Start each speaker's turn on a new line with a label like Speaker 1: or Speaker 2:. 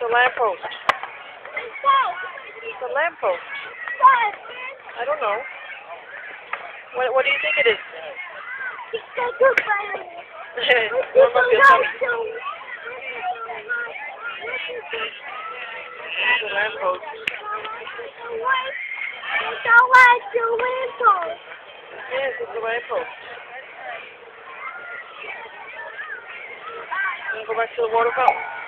Speaker 1: The lamppost. The lamppost. I don't know. What, what do you think it is?
Speaker 2: It's a good fire.
Speaker 1: a It's a lamppost.
Speaker 2: It's a white.
Speaker 1: Yes, it's a lamppost. Wanna go back to the water fountain?